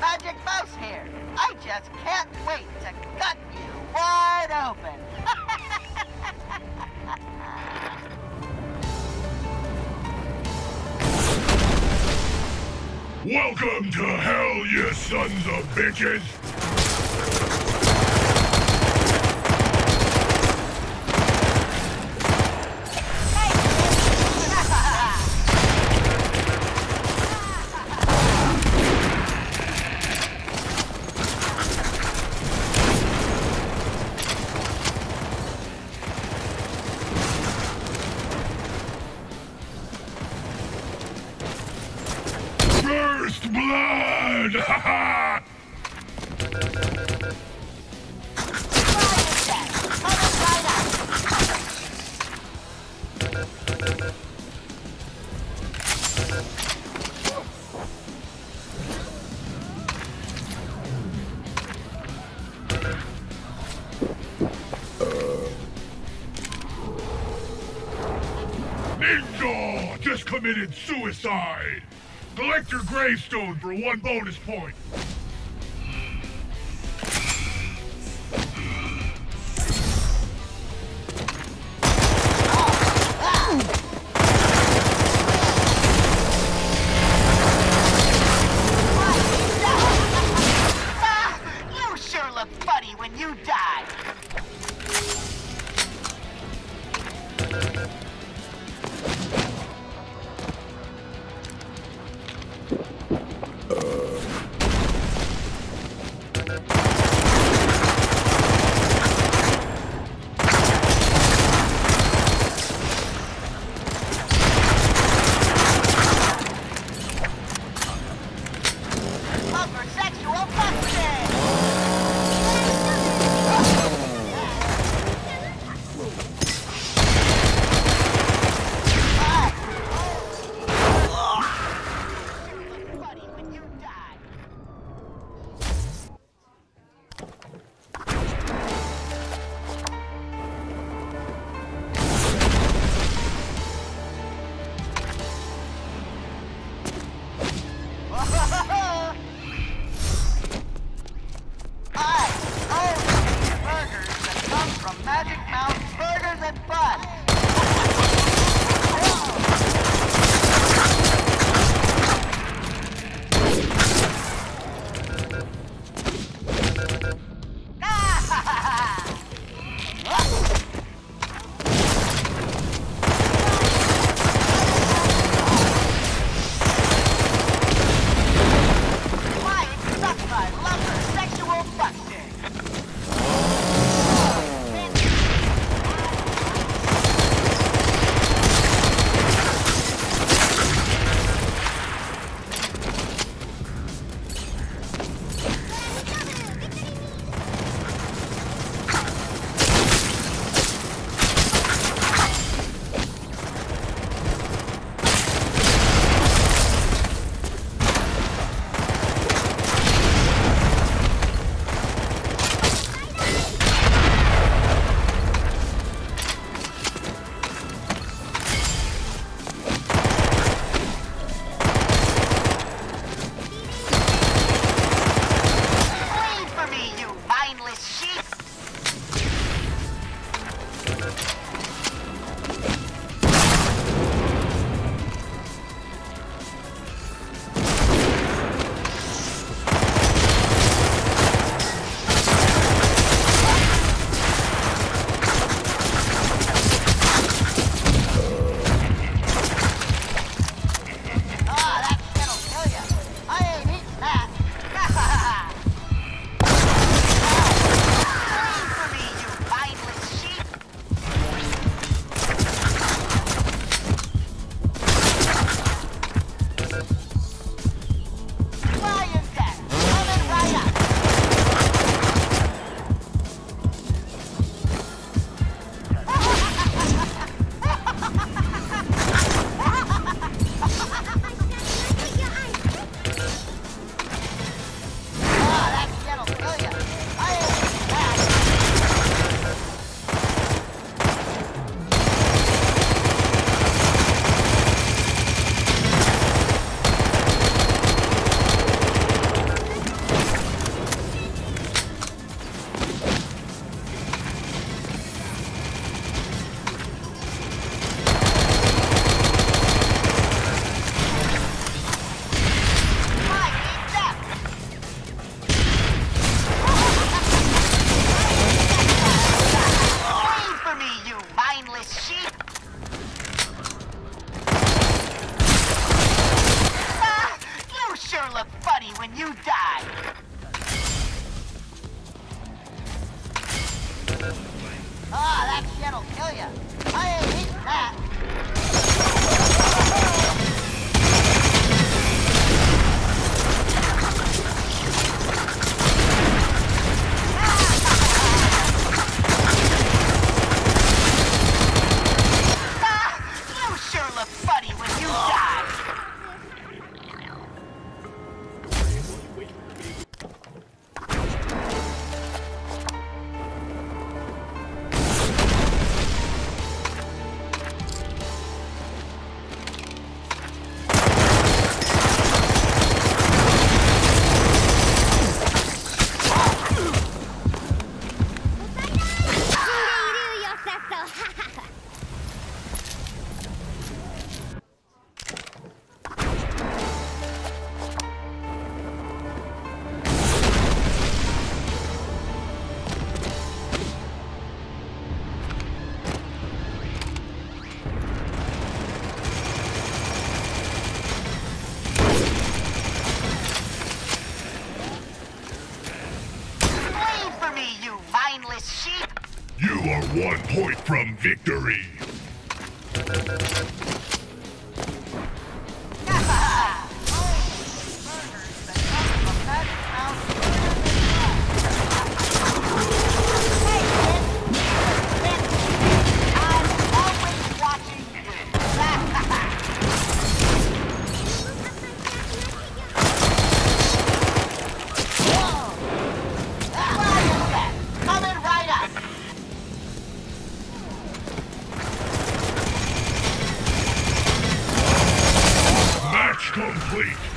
Magic Mouse here. I just can't wait to cut you wide open. Welcome to hell, you sons of bitches! First blood! Ha! Uh. Ninja just committed suicide! Collect your gravestone for one bonus point. One point from victory. Complete.